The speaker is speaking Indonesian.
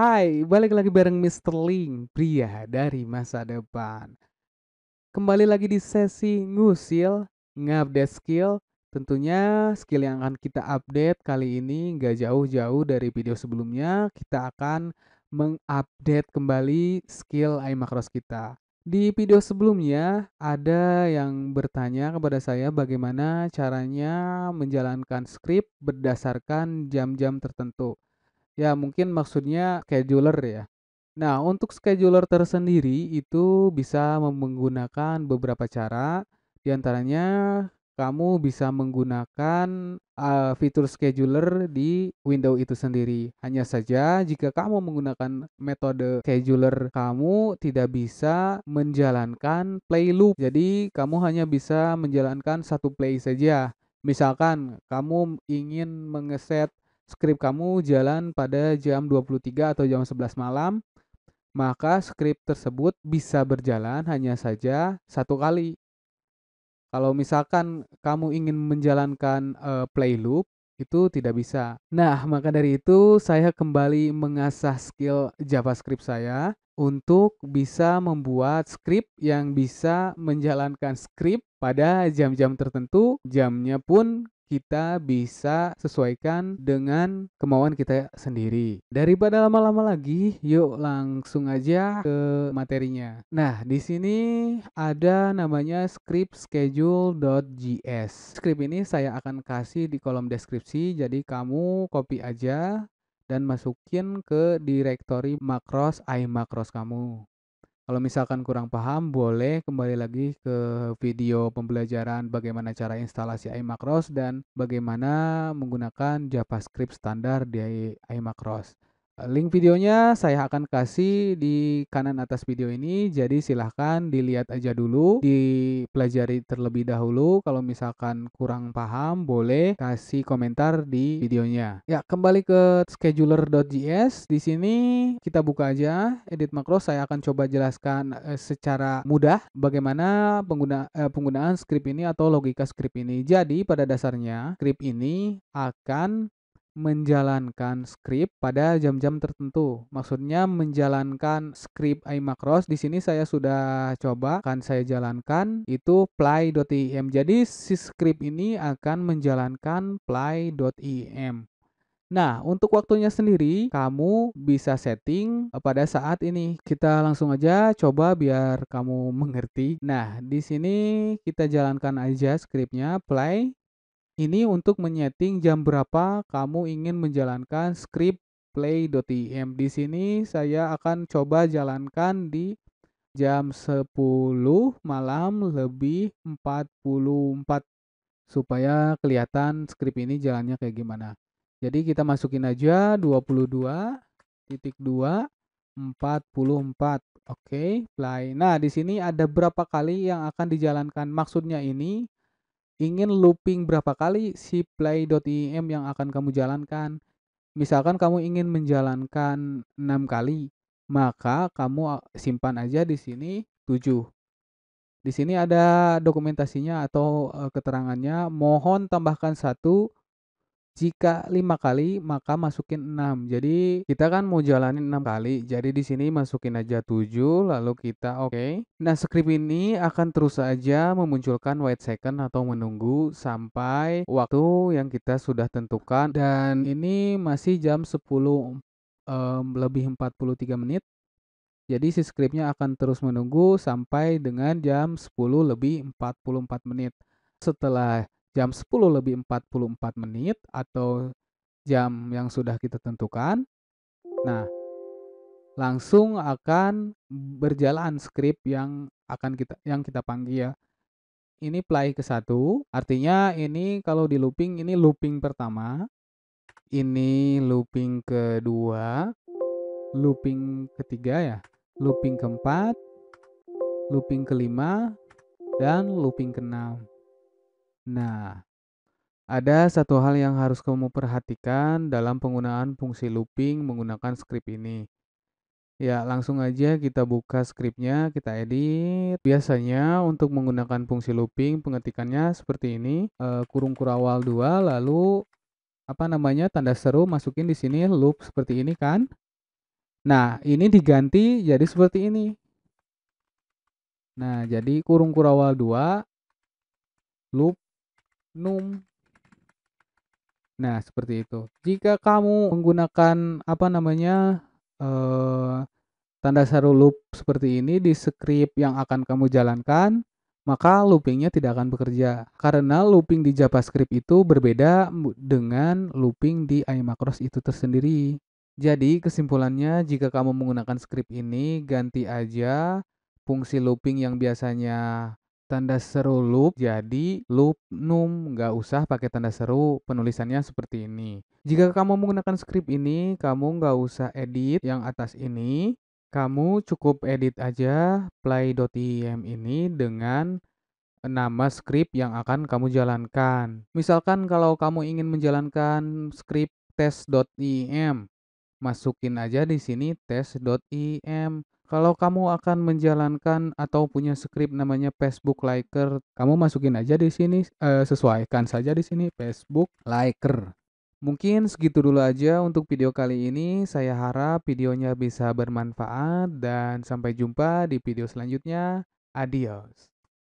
Hai, balik lagi bareng Mister Link, pria dari masa depan. Kembali lagi di sesi ngusil, ngupdate skill. Tentunya skill yang akan kita update kali ini nggak jauh-jauh dari video sebelumnya. Kita akan mengupdate kembali skill iMacros kita. Di video sebelumnya ada yang bertanya kepada saya bagaimana caranya menjalankan script berdasarkan jam-jam tertentu. Ya, mungkin maksudnya scheduler ya. Nah, untuk scheduler tersendiri itu bisa menggunakan beberapa cara. Di antaranya kamu bisa menggunakan uh, fitur scheduler di window itu sendiri. Hanya saja jika kamu menggunakan metode scheduler, kamu tidak bisa menjalankan play loop. Jadi, kamu hanya bisa menjalankan satu play saja. Misalkan kamu ingin mengeset script kamu jalan pada jam 23 atau jam 11 malam, maka script tersebut bisa berjalan hanya saja satu kali. Kalau misalkan kamu ingin menjalankan uh, play loop, itu tidak bisa. Nah, maka dari itu saya kembali mengasah skill JavaScript saya untuk bisa membuat script yang bisa menjalankan script pada jam-jam tertentu, jamnya pun kita bisa sesuaikan dengan kemauan kita sendiri. Daripada lama-lama lagi, yuk langsung aja ke materinya. Nah, di sini ada namanya script schedule.js. Script ini saya akan kasih di kolom deskripsi, jadi kamu copy aja dan masukin ke directory macros iMacros kamu. Kalau misalkan kurang paham, boleh kembali lagi ke video pembelajaran bagaimana cara instalasi iMacros dan bagaimana menggunakan JavaScript standar di iMacros. Link videonya saya akan kasih di kanan atas video ini, jadi silahkan dilihat aja dulu, dipelajari terlebih dahulu. Kalau misalkan kurang paham, boleh kasih komentar di videonya. Ya, kembali ke scheduler.js. Di sini kita buka aja edit makro. Saya akan coba jelaskan eh, secara mudah bagaimana pengguna, eh, penggunaan script ini atau logika script ini. Jadi pada dasarnya script ini akan menjalankan script pada jam-jam tertentu. Maksudnya menjalankan script iMacros. Di sini saya sudah coba akan saya jalankan itu play.im. Jadi si script ini akan menjalankan play.im. Nah, untuk waktunya sendiri kamu bisa setting pada saat ini. Kita langsung aja coba biar kamu mengerti. Nah, di sini kita jalankan aja scriptnya play ini untuk menyeting jam berapa kamu ingin menjalankan script play.im. Di sini saya akan coba jalankan di jam 10 malam lebih 44 supaya kelihatan script ini jalannya kayak gimana. Jadi kita masukin aja 22.2 44. Oke, play. Nah, di sini ada berapa kali yang akan dijalankan. Maksudnya ini ingin looping berapa kali si play.im yang akan kamu jalankan. Misalkan kamu ingin menjalankan 6 kali, maka kamu simpan aja di sini 7. Di sini ada dokumentasinya atau keterangannya, mohon tambahkan satu jika lima kali, maka masukin enam. Jadi kita kan mau jalanin enam kali. Jadi di sini masukin aja tujuh, lalu kita oke. Okay. Nah, script ini akan terus saja memunculkan wait second atau menunggu sampai waktu yang kita sudah tentukan dan ini masih jam 10 um, lebih 43 menit. Jadi si scriptnya akan terus menunggu sampai dengan jam 10 lebih 44 menit. Setelah jam 10 lebih 44 menit atau jam yang sudah kita tentukan. Nah, langsung akan berjalan script yang akan kita yang kita panggil. Ini play ke satu, artinya ini kalau di looping ini looping pertama, ini looping kedua, looping ketiga ya, looping keempat, looping kelima, dan looping keenam. Nah, ada satu hal yang harus kamu perhatikan dalam penggunaan fungsi looping menggunakan script ini. Ya, langsung aja kita buka scriptnya, kita edit. Biasanya untuk menggunakan fungsi looping, pengetikannya seperti ini, e, kurung kurawal 2, lalu apa namanya tanda seru masukin di sini loop seperti ini kan. Nah, ini diganti jadi seperti ini. Nah, jadi kurung kurawal 2 loop num. Nah, seperti itu. Jika kamu menggunakan apa namanya eh, tanda seru loop seperti ini di script yang akan kamu jalankan, maka loopingnya tidak akan bekerja karena looping di JavaScript itu berbeda dengan looping di iMacros itu tersendiri. Jadi kesimpulannya jika kamu menggunakan script ini ganti aja fungsi looping yang biasanya tanda seru loop jadi loop num. Nggak usah pakai tanda seru penulisannya seperti ini. Jika kamu menggunakan script ini kamu nggak usah edit yang atas ini. Kamu cukup edit aja play.im ini dengan nama script yang akan kamu jalankan. Misalkan kalau kamu ingin menjalankan script test.im masukin aja di sini tes.im. Kalau kamu akan menjalankan atau punya script namanya Facebook Liker, kamu masukin aja di sini, eh, sesuaikan saja di sini Facebook Liker. Mungkin segitu dulu aja untuk video kali ini. Saya harap videonya bisa bermanfaat dan sampai jumpa di video selanjutnya. Adios.